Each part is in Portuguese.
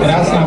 graças a na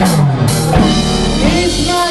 It's not